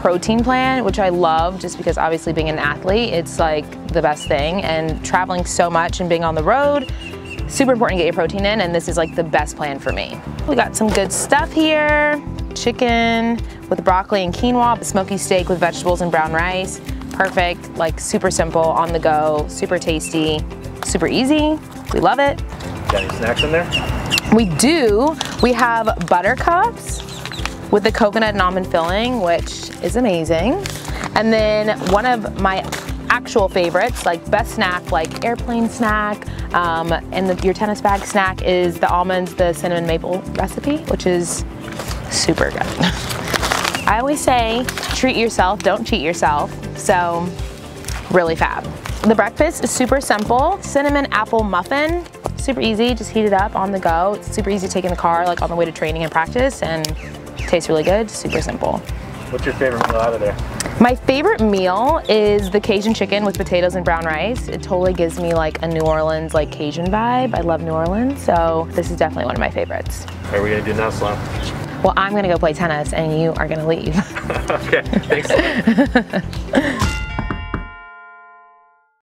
protein plan, which I love just because obviously being an athlete, it's like the best thing. And traveling so much and being on the road, super important to get your protein in and this is like the best plan for me. We got some good stuff here. Chicken with broccoli and quinoa, smoky steak with vegetables and brown rice. Perfect, like super simple, on the go, super tasty, super easy. We love it. Got any snacks in there? We do. We have buttercups with the coconut and almond filling, which is amazing. And then one of my actual favorites, like best snack, like airplane snack, um, and the, your tennis bag snack is the almonds, the cinnamon maple recipe, which is super good. I always say, treat yourself, don't cheat yourself. So, really fab. The breakfast is super simple. Cinnamon apple muffin, super easy, just heat it up on the go. It's super easy to take in the car, like on the way to training and practice, and tastes really good, super simple. What's your favorite meal out of there? My favorite meal is the Cajun chicken with potatoes and brown rice. It totally gives me like a New Orleans like Cajun vibe. I love New Orleans, so this is definitely one of my favorites. What are we gonna do now, Sloane? Well, I'm gonna go play tennis and you are gonna leave. okay, thanks.